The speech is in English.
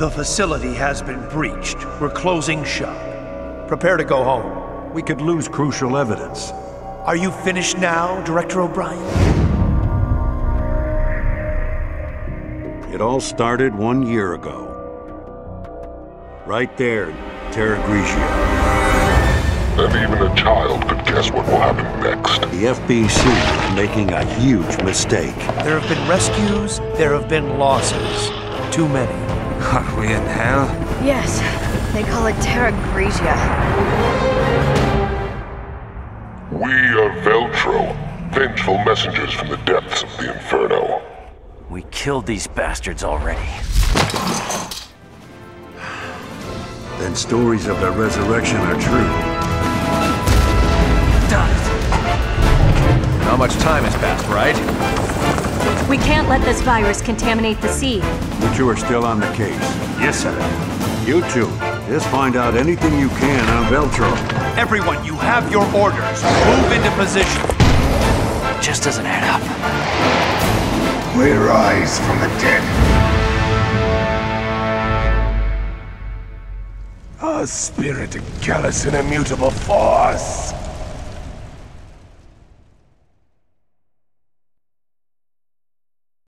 The facility has been breached. We're closing shop. Prepare to go home. We could lose crucial evidence. Are you finished now, Director O'Brian? It all started one year ago. Right there, Terragrigia. And even a child could guess what will happen next. The FBC is making a huge mistake. There have been rescues, there have been losses. Too many. Are we in hell? Yes, they call it Terra Grigia. We are Veltro, vengeful messengers from the depths of the Inferno. We killed these bastards already. Then stories of their resurrection are true. Done Not much time has passed, right? We can't let this virus contaminate the sea. But you two are still on the case. Yes, sir. You two, just find out anything you can on Veltro. Everyone, you have your orders. Move into position. It just doesn't add up. We rise from the dead. A spirit of callous and immutable force.